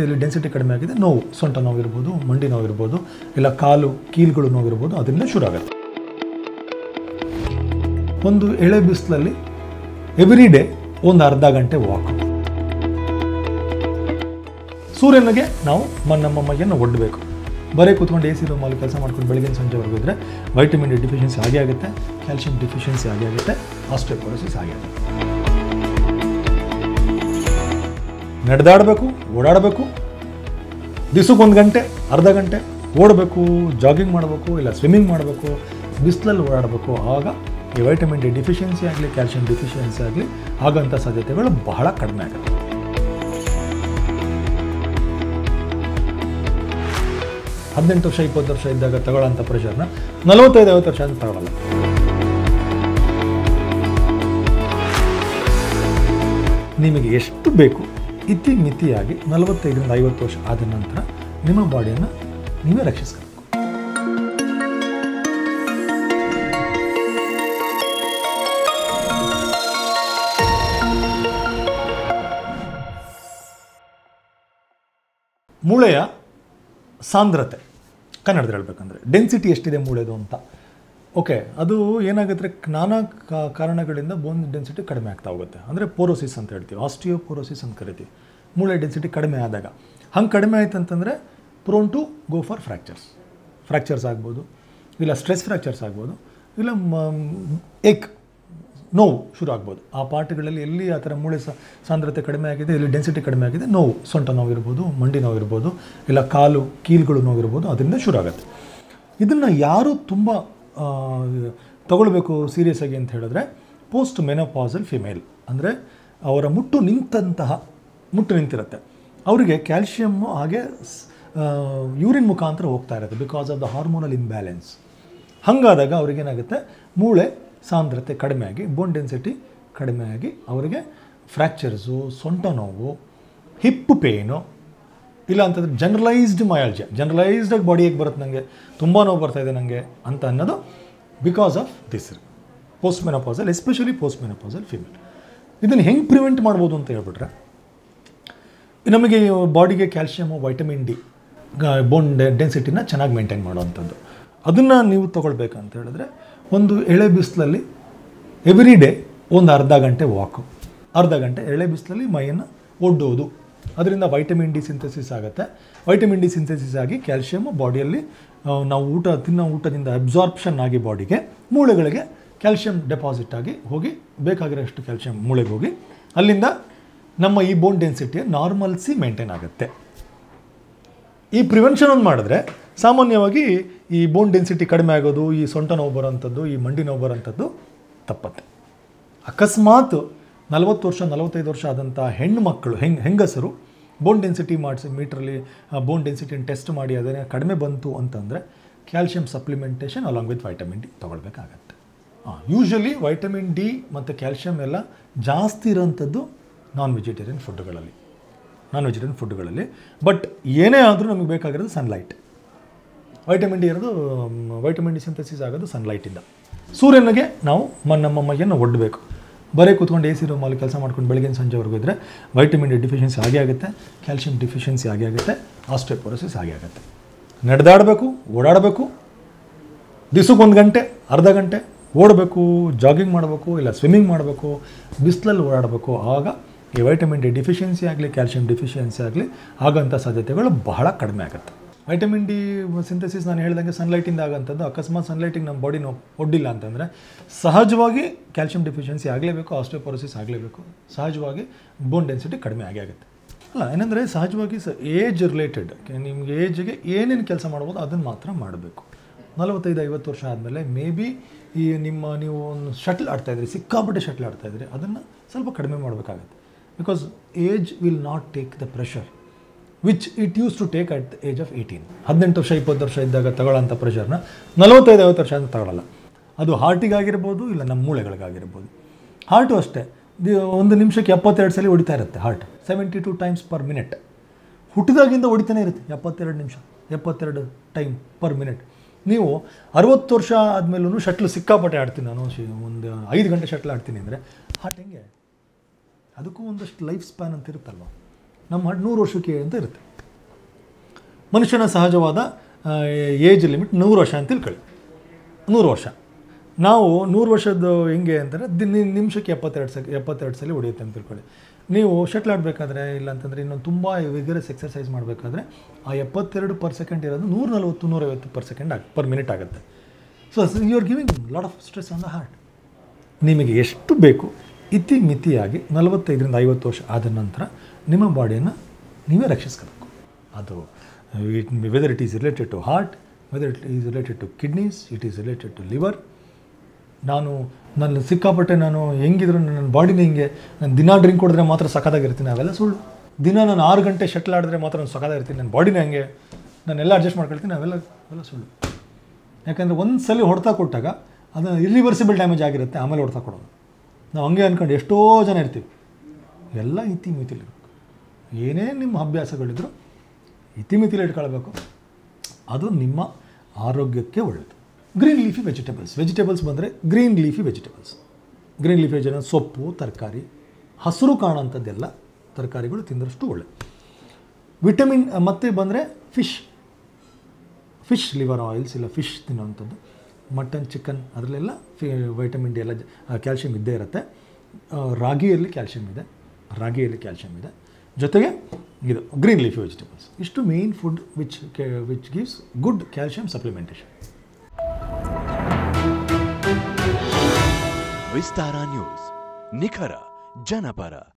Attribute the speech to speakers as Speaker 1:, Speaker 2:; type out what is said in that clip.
Speaker 1: ಇಲ್ಲಿ ಡೆನ್ಸಿಟಿ ಕಡಿಮೆ ಆಗಿದೆ, ನೋವು, ಸೊಂಟ ನೋವಿರ್ಬೋದು, ಮಂಡಿ ನೋವಿರ್ಬೋದು, ಇಲ್ಲ ಕಾಲು, ಕೀಲುಗಳು ನೋವಿರ್ಬೋದು, ಅದರಿಂದ ಶುರು ಆಗುತ್ತೆ. ಒಂದು ಎಳೆ ಬಿಸಿಲಲ್ಲಿ ಎವ್ರಿ ಡೇ ಒಂದು ಅರ್ಧ ಗಂಟೆ ವಾಕ್ ಸೂರ್ಯನಿಗೆ ನಾವು ನಮ್ಮ ಮೈಯನ್ನು ಒಡ್ಡಬೇಕು ಬರೀ ಕೂತ್ಕೊಂಡು ಎ ಸಿ ರೂಮಲ್ಲಿ ಕೆಲಸ ಮಾಡ್ಕೊಂಡು ಬೆಳಗಿನ ಸಂಜೆವರೆಗೂ ಇದ್ದರೆ ವೈಟಮಿನ್ ಡಿ ಡಿಫಿಷಿಯನ್ಸಿ ಆಗೇ ಆಗುತ್ತೆ ಕ್ಯಾಲ್ಶಿಯಂ ಡಿಫಿಷಿಯನ್ಸಿ ಆಗೇ ಆಗುತ್ತೆ ಆಸ್ಟ್ರೋಪೋರೋಸಿಸ್ ಆಗೇ ಆಗುತ್ತೆ. ನಡೆದಾಡಬೇಕು, ಓಡಾಡಬೇಕು, ದಿವಸಕ್ಕೆ ಒಂದು ಗಂಟೆ, ಅರ್ಧ ಗಂಟೆ ಓಡಬೇಕು ಜಾಗಿಂಗ್ ಮಾಡಬೇಕು ಇಲ್ಲ ಸ್ವಿಮ್ಮಿಂಗ್ ಮಾಡಬೇಕು, ಬಿಸಿಲಲ್ಲಿ ಓಡಾಡಬೇಕು. ಆಗ ಈ ವೈಟಮಿನ್ ಡಿ ಡಿಫಿಷಿಯನ್ಸಿ ಆಗಲಿ ಕ್ಯಾಲ್ಷಿಯಂ ಡಿಫಿಷಿಯನ್ಸಿ ಆಗಲಿ ಆಗೋಂಥ ಸಾಧ್ಯತೆಗಳು ಬಹಳ ಕಡಿಮೆ ಆಗುತ್ತೆ. ಹದಿನೆಂಟು ವರ್ಷ, ಇಪ್ಪತ್ತು ವರ್ಷ ಇದ್ದಾಗ ತಗೊಳ್ಳೋಂಥ ಪ್ರೆಷರ್ನ ನಲವತ್ತೈದು, ಐವತ್ತು ವರ್ಷ ಅಂತ ತಗೊಳ್ಳಲ್ಲ ನಿಮಗೆ ಎಷ್ಟು ಬೇಕು ಇತಿ ಮಿತಿಯಾಗಿ ನಲವತ್ತೈದರಿಂದ ಐವತ್ತು ವರ್ಷ ಆದ ನಂತರ ನಿಮ್ಮ ಬಾಡಿಯನ್ನು ನೀವೇ ರಕ್ಷಿಸ್ಕೋಬೇಕು ಮೂಳೆಯ ಸಾಂದ್ರತೆ. ಕನ್ನಡದಲ್ಲಿ ಹೇಳ್ಬೇಕಂದ್ರೆ ಡೆನ್ಸಿಟಿ ಎಷ್ಟಿದೆ ಮೂಳೆದು ಅಂತ? ಓಕೆ ಅದು ಏನಾಗುತ್ತೆ ನಾನಾ ಕಾರಣಗಳಿಂದ ಬೋನ್ ಡೆನ್ಸಿಟಿ ಕಡಿಮೆ ಆಗ್ತಾ ಹೋಗುತ್ತೆ. ಅಂದರೆ ಪೋರೋಸಿಸ್ ಅಂತ ಹೇಳ್ತೀವಿ. ಆಸ್ಟಿಯೋಪೋರೋಸಿಸ್ ಅಂತ ಕರಿತೀವಿ. ಮೂಳೆ ಡೆನ್ಸಿಟಿ ಕಡಿಮೆ ಆದಾಗ. ಹಂಗೆ ಕಡಿಮೆ ಆಯ್ತು ಅಂತಂದರೆ prone to go for fractures fractures ಆಗ್ಬೋದು. ಇಲ್ಲ ಸ್ಟ್ರೆಸ್ ಫ್ರ್ಯಾಕ್ಚರ್ಸ್ ಆಗ್ಬೋದು. ಇಲ್ಲ ಏಕ್ ನೋವು ಶುರು ಆಗ್ಬೋದು. ಆ ಪಾರ್ಟ್ಗಳಲ್ಲಿ ಎಲ್ಲಿ ಆ ಥರ ಮೂಳೆ ಸಾಂದ್ರತೆ ಕಡಿಮೆ ಆಗಿದೆ ಇಲ್ಲಿ ಡೆನ್ಸಿಟಿ ಕಡಿಮೆ ಆಗಿದೆ, ನೋವು, ಸೊಂಟ ನೋವಿರ್ಬೋದು, ಮಂಡಿ ನೋವಿರ್ಬೋದು, ಇಲ್ಲ ಕಾಲು, ಕೀಲುಗಳು ನೋವಿರ್ಬೋದು, ಅದರಿಂದ ಶುರು ಆಗುತ್ತೆ. ಇದನ್ನು ಯಾರು ತುಂಬ ತಗೊಳ್ಬೇಕು ಸೀರಿಯಸ್ ಆಗಿ ಅಂತ ಹೇಳಿದ್ರೆ ಪೋಸ್ಟ್ ಮೆನೋಪಾಸಲ್ ಫಿಮೇಲ್ ಅಂದರೆ ಅವರ ಮುಟ್ಟು ನಿಂತಹ ಮುಟ್ಟು ನಿಂತಿರುತ್ತೆ. ಅವರಿಗೆ ಕ್ಯಾಲ್ಶಿಯಮ್ಮು ಹಾಗೆ ಯೂರಿನ್ ಮುಖಾಂತರ ಹೋಗ್ತಾ ಇರುತ್ತೆ because of the hormonal imbalance ಹಾಗಾದಾಗ ಅವ್ರಿಗೇನಾಗುತ್ತೆ? ಮೂಳೆ ಸಾಂದ್ರತೆ ಕಡಿಮೆಯಾಗಿ ಬೋನ್ ಡೆನ್ಸಿಟಿ ಕಡಿಮೆಯಾಗಿ ಅವರಿಗೆ ಫ್ರ್ಯಾಕ್ಚರ್ಸು ಸೊಂಟ ನೋವು ಹಿಪ್ ಪೇನು ಇಲ್ಲ ಅಂತಂದರೆ ಜನರಲೈಸ್ಡ್ ಮಯಾಲ್ಜಿಯಾ ಜನರಲೈಸ್ಡಾಗಿ ಬಾಡಿ ಹೇಗೆ ಬರುತ್ತೆ ನನಗೆ ತುಂಬ ನೋವು ಬರ್ತಾ ಇದೆ ನನಗೆ ಅಂತ ಅನ್ನೋದು because of this post menopausal especially post menopausal female ಇದನ್ನು ಹೆಂಗೆ ಪ್ರಿವೆಂಟ್ ಮಾಡ್ಬೋದು ಅಂತ ಹೇಳ್ಬಿಟ್ರೆ, ನಮಗೆ ಬಾಡಿಗೆ ಕ್ಯಾಲ್ಶಿಯಮು ವೈಟಮಿನ್ ಡಿ ಬೋನ್ ಡೆನ್ಸಿಟಿನ ಚೆನ್ನಾಗಿ ಮೇಂಟೈನ್ ಮಾಡುವಂಥದ್ದು. ಅದನ್ನು ನೀವು ತೊಗೊಳ್ಬೇಕಂತ ಹೇಳಿದ್ರೆ, ಒಂದು ಎಳೆ ಬಿಸಿಲಲ್ಲಿ ಎವ್ರಿ ಡೇ ಒಂದು ಅರ್ಧ ಗಂಟೆ ವಾಕು ಅರ್ಧ ಗಂಟೆ ಎಳೆ ಬಿಸಿಲಲ್ಲಿ ಮೈಯನ್ನು ಒಡ್ಡೋದು. ಅದರಿಂದ ವೈಟಮಿನ್ ಡಿ ಸಿಂಥೆಸಿಸ್ ಆಗುತ್ತೆ. ವೈಟಮಿನ್ ಡಿ ಸಿಂಥೆಸಿಸ್ ಆಗಿ ಕ್ಯಾಲ್ಶಿಯಮ್ ಬಾಡಿಯಲ್ಲಿ ನಾವು ಊಟ, ತಿನ್ನೋ ಊಟದಿಂದ ಅಬ್ಸಾರ್ಪ್ಷನ್ ಆಗಿ ಬಾಡಿಗೆ ಮೂಳೆಗಳಿಗೆ ಕ್ಯಾಲ್ಶಿಯಂ ಡೆಪಾಸಿಟ್ ಆಗಿ ಹೋಗಿ ಬೇಕಾಗಿರೋಷ್ಟು ಕ್ಯಾಲ್ಶಿಯಂ ಮೂಳೆಗೆ ಹೋಗಿ, ಅಲ್ಲಿಂದ ನಮ್ಮ ಈ ಬೋನ್ ಡೆನ್ಸಿಟಿಯ ನಾರ್ಮಲ್ಸಿ ಮೇಂಟೈನ್ ಆಗುತ್ತೆ. ಈ ಪ್ರಿವೆನ್ಷನ್ ಒಂದು ಮಾಡಿದ್ರೆ ಸಾಮಾನ್ಯವಾಗಿ ಈ ಬೋನ್ ಡೆನ್ಸಿಟಿ ಕಡಿಮೆ ಆಗೋದು, ಈ ಸೊಂಟ ನೋವು ಬರೋಂಥದ್ದು ಈ ಮಂಡಿ ನೋವು ಬರೋಂಥದ್ದು ತಪ್ಪತ್ತೆ. ಅಕಸ್ಮಾತ್ ನಲವತ್ತು ವರ್ಷ, ನಲವತ್ತೈದು ವರ್ಷ ಆದಂಥ ಹೆಣ್ಣು ಮಕ್ಕಳು, ಹೆಂಗ್, ಹೆಂಗಸರು ಬೋನ್ ಡೆನ್ಸಿಟಿ ಮಾಡಿಸಿ, ಮೀಟ್ರಲ್ಲಿ ಬೋನ್ ಡೆನ್ಸಿಟಿನ ಟೆಸ್ಟ್ ಮಾಡಿ ಅದನ್ನು ಕಡಿಮೆ ಬಂತು ಅಂತಂದರೆ calcium supplementation along with vitamin D ತೊಗೊಳ್ಬೇಕಾಗತ್ತೆ. Usually vitamin D ಮತ್ತು ಕ್ಯಾಲ್ಶಿಯಂ ಎಲ್ಲ ಜಾಸ್ತಿ ಇರೋಂಥದ್ದು ನಾನ್ ವೆಜಿಟೇರಿಯನ್ ಫುಡ್ಗಳಲ್ಲಿ ನಾನ್ ವೆಜಿಟೇರಿಯನ್ ಫುಡ್ಗಳಲ್ಲಿ ಬಟ್ ಏನೇ ಆದರೂ ನಮಗೆ ಬೇಕಾಗಿರೋದು ಸನ್ಲೈಟ್ ವೈಟಮಿನ್ ಡಿ ಇರೋದು ವೈಟಮಿನ್ ಡಿ ಸಿಂಥಸಿಸ್ ಆಗೋದು ಸನ್ಲೈಟಿಂದ ಸೂರ್ಯನಿಗೆ ನಾವು ನಮ್ಮ ಮೈಯನ್ನು ಒಡ್ಡಬೇಕು ಬರೀ ಕೂತ್ಕೊಂಡು ಎ ಸಿ ರೂಮಲ್ಲಿ ಕೆಲಸ ಮಾಡ್ಕೊಂಡು ಬೆಳಗಿನ ಸಂಜೆವರೆಗೂ ಇದ್ದರೆ ವೈಟಮಿನ್ ಡಿ ಡಿಫಿಷಿಯನ್ಸಿ ಆಗೇ ಆಗುತ್ತೆ ಕ್ಯಾಲ್ಸಿಯಂ ಡಿಫಿಷಿಯನ್ಸಿ ಆಗೇ ಆಗುತ್ತೆ ಆಸ್ಟ್ರೋಪೋರೋಸಿಸ್ ಆಗೇ ಆಗುತ್ತೆ. ನಡೆದಾಡಬೇಕು, ಓಡಾಡಬೇಕು ದಿವ್ಸಕ್ಕೊಂದು ಗಂಟೆ, ಅರ್ಧ ಗಂಟೆ ಓಡಬೇಕು ಜಾಗಿಂಗ್ ಮಾಡಬೇಕು, ಇಲ್ಲ ಸ್ವಿಮ್ಮಿಂಗ್ ಮಾಡಬೇಕು, ಬಿಸಿಲಲ್ಲಿ ಓಡಾಡಬೇಕು, ಆಗ ಈ ವೈಟಮಿನ್ ಡಿ ಡಿಫಿಷಿಯನ್ಸಿ ಆಗಲಿ ಕ್ಯಾಲ್ಸಿಯಂ ಡಿಫಿಷಿಯನ್ಸಿ ಆಗಲಿ ಆಗೋಂಥ ಸಾಧ್ಯತೆಗಳು ಬಹಳ ಕಡಿಮೆ ಆಗುತ್ತೆ. ವೈಟಮಿನ್ ಡಿ ಸಿಂಥಸಿಸ್ ನಾನು ಹೇಳ್ದಂಗೆ ಸನ್ಲೈಟಿಂದ ಆಗೋಂಥದ್ದು. ಅಕಸ್ಮಾತ್ ಸನ್ಲೈಟಿಗೆ ನಮ್ಮ ಬಾಡಿ ಒಡ್ಡಿಲ್ಲ ಅಂತಂದರೆ, ಸಹಜವಾಗಿ ಕ್ಯಾಲ್ಸಿಯಂ ಡಿಫಿಷಿಯನ್ಸಿ ಆಗಲೇಬೇಕು ಆಸ್ಟಿಯೋಪೊರೋಸಿಸ್ ಆಗಲೇಬೇಕು. ಸಹಜವಾಗಿ ಬೋನ್ ಡೆನ್ಸಿಟಿ ಕಡಿಮೆ ಆಗೇ ಆಗುತ್ತೆ. ಅಲ್ಲ, ಏನಂದರೆ ಸಹಜವಾಗಿ ಸ ಏಜ್ ರಿಲೇಟೆಡ್ ನಿಮಗೆ ಏಜ್ಗೆ ಏನೇನು ಕೆಲಸ ಮಾಡ್ಬೋದು ಅದನ್ನು ಮಾತ್ರ ಮಾಡಬೇಕು. ನಲವತ್ತೈದು ಐವತ್ತು ವರ್ಷ ಆದಮೇಲೆ ಮೇ ಬಿ ಈ ನಿಮ್ಮ ನೀವು ಒಂದು ಶಟ್ಲ್ ಆಡ್ತಾಯಿದ್ರಿ ಸಿಕ್ಕಾಪಟ್ಟೆ ಶಟ್ಲ್ ಆಡ್ತಾಯಿದ್ರಿ ಅದನ್ನು ಸ್ವಲ್ಪ ಕಡಿಮೆ ಮಾಡಬೇಕಾಗತ್ತೆ. Because age will not take the pressure which it use to take at age of eighteen ಹದಿನೆಂಟು ವರ್ಷ, ಇಪ್ಪತ್ತು ವರ್ಷ ಇದ್ದಾಗ ತಗೊಳ್ಳೋಂಥ ಪ್ರೆಷರ್ನ ನಲವತ್ತೈದು, ಐವತ್ತು ವರ್ಷ ಅಂತ ತಗೊಳ್ಳಲ್ಲ ಅದು ಹಾರ್ಟಿಗಾಗಿರ್ಬೋದು ಇಲ್ಲ ನಮ್ಮ ಮೂಳೆಗಳಿಗಾಗಿರ್ಬೋದು. ಹಾರ್ಟು ಅಷ್ಟೇ. ಒಂದು ನಿಮಿಷಕ್ಕೆ ಎಪ್ಪತ್ತೆರಡು ಸಲ ಹೊಡಿತಾ ಇರುತ್ತೆ heart seventy two times per minute ಹುಟ್ಟಿದಾಗಿಂದ ಹೊಡಿತಾನೆ ಇರುತ್ತೆ ಎಪ್ಪತ್ತೆರಡು ನಿಮಿಷ, ಎಪ್ಪತ್ತೆರಡು ಟೈಮ್ ಪರ್ ಮಿನಿಟ್ ನೀವು ಅರವತ್ತು ವರ್ಷ ಆದಮೇಲೂ ಶಟ್ಲ್ ಸಿಕ್ಕಾಪಟ್ಟೆ ಆಡ್ತೀನಿ ನಾನು. ಒಂದು ಐದು ಗಂಟೆ ಶಟ್ಲ್ ಆಡ್ತೀನಿ ಅಂದರೆ ಹಾರ್ಟ್ ಹೆಂಗೆ? ಅದಕ್ಕೂ ಒಂದಷ್ಟು ಲೈಫ್ ಸ್ಪ್ಯಾನ್ ಅಂತ ಇರುತ್ತಲ್ವ? ನಮ್ಮ ನೂರು ವರ್ಷಕ್ಕೆ ಅಂತ ಇರುತ್ತೆ. ಮನುಷ್ಯನ ಸಹಜವಾದ ಏಜ್ ಲಿಮಿಟ್ ನೂರು ವರ್ಷ ಅಂತ ತಿಳ್ಕೊಳ್ಳಿ. ನೂರು ವರ್ಷ. ನಾವು ನೂರು ವರ್ಷದ್ದು ಹೆಂಗೆ ಅಂತಂದರೆ ದಿನ ನಿಮಿಷಕ್ಕೆ ಎಪ್ಪತ್ತೆರಡು ಸೆಕ್ ಎಪ್ಪತ್ತೆರಡು ಸಲ ಹೊಡೆಯುತ್ತೆ ಅಂತ ತಿಳ್ಕೊಳ್ಳಿ. ನೀವು ಶಟ್ಲ್ ಆಡಬೇಕಾದ್ರೆ ಇಲ್ಲ ಅಂತಂದರೆ ಇನ್ನೊಂದು ತುಂಬ ವಿಗರಸ್ ಎಕ್ಸರ್ಸೈಸ್ ಮಾಡಬೇಕಾದ್ರೆ ಆ ಎಪ್ಪತ್ತೆರಡು ಪರ್ ಸೆಕೆಂಡ್ ಇರೋದು ನೂರ ನಲ್ವತ್ತು, ನೂರೈವತ್ತು ಪರ್ ಸೆಕೆಂಡ್ ಆಗ ಪರ್ ಮಿನಿಟ್ ಆಗುತ್ತೆ. So you are giving lot of stress on the heart ನಿಮಗೆ ಎಷ್ಟು ಬೇಕು ಇತಿ ಮಿತಿಯಾಗಿ ನಲವತ್ತೈದರಿಂದ ಐವತ್ತು ವರ್ಷ ಆದ ನಂತರ ನಿಮ್ಮ ಬಾಡಿಯನ್ನು ನೀವೇ ರಕ್ಷಿಸ್ಕೋಬೇಕು. ಅದು whether it is related to heart whether it is related to kidneys it is related to liver ನಾನು, ನನ್ನ ಸಿಕ್ಕಾಪಟ್ಟೆ ನಾನು ಹೆಂಗಿದ್ರು ನನ್ನ ಬಾಡಿನ ಹಿಂಗೆ, ನಾನು ದಿನ ಡ್ರಿಂಕ್ ಕೊಡಿದ್ರೆ ಮಾತ್ರ ಸಖತ್ತಾಗಿರ್ತೀನಿ ಅವೆಲ್ಲ ಸುಳ್ಳು. ದಿನ ನಾನು ಆರು ಗಂಟೆ ಶಟ್ಲ್ ಆಡಿದ್ರೆ ಮಾತ್ರ ನಾನು ಸಖತ್ತಾಗಿರ್ತೀನಿ ನನ್ನ ಬಾಡಿನ ಹಂಗೆ ನಾನೆಲ್ಲ ಅಡ್ಜಸ್ಟ್ ಮಾಡ್ಕೊಳ್ತೀನಿ, ಅವೆಲ್ಲ ಅವೆಲ್ಲ ಸುಳ್ಳು. ಯಾಕಂದರೆ ಒಂದು ಸಲ ಹೊಡೆತ ಕೊಟ್ಟಾಗ ಅದು ಇರ್ರಿವರ್ಸಿಬಲ್ ಡ್ಯಾಮೇಜ್ ಆಗಿರುತ್ತೆ, ಆಮೇಲೆ ಹೊಡೆತ ಕೊಡೋದು. ನಾವು ಹಂಗೆ ಅಂದ್ಕೊಂಡು ಎಷ್ಟೋ ಜನ ಇರ್ತೀವಿ. ಎಲ್ಲ ಇತಿ ಮಿತಿಲಿರಬೇಕು ಏನೇ ನಿಮ್ಮ ಅಭ್ಯಾಸಗಳಿದ್ರು ಇತಿಮಿತಿಲಿ ಇಟ್ಕೊಳ್ಬೇಕು. ಅದು ನಿಮ್ಮ ಆರೋಗ್ಯಕ್ಕೆ ಒಳ್ಳೆಯದು ಗ್ರೀನ್ ಲೀಫಿ ವೆಜಿಟೇಬಲ್ಸ್ ವೆಜಿಟೇಬಲ್ಸ್ ಬಂದರೆ green leafy vegetables green leafy vegetable ಸೊಪ್ಪು, ತರಕಾರಿ, ಹಸಿರು ಕಾಣೋಂಥದ್ದೆಲ್ಲ ತರಕಾರಿಗಳು ತಿಂದರಷ್ಟು ಒಳ್ಳೆ ವಿಟಮಿನ್ ಮತ್ತೆ ಬಂದರೆ ಫಿಶ್ ಫಿಶ್ ಲಿವರ್ ಆಯಿಲ್ಸ್ ಇಲ್ಲ ಫಿಶ್ ತಿನ್ನೋವಂಥದ್ದು. ಮಟನ್ ಚಿಕನ್ ಅದರಲ್ಲೆಲ್ಲ ಫಿ ವೈಟಮಿನ್ ಡಿ ಎಲ್ಲ ಕ್ಯಾಲ್ಶಿಯಂ ಇದ್ದೇ ಇರುತ್ತೆ. ರಾಗಿಯಲ್ಲಿ ಕ್ಯಾಲ್ಶಿಯಂ ಇದೆ. ರಾಗಿಯಲ್ಲಿ ಕ್ಯಾಲ್ಶಿಯಂ ಇದೆ. ಜೊತೆಗೆ ಇದು ಗ್ರೀನ್ ಲೀಫಿ ವೆಜಿಟೇಬಲ್ಸ್ ಇಷ್ಟು main food which which gives good calcium supplementation
Speaker 2: Vistara News ನಿಖರ ಜನಪರ.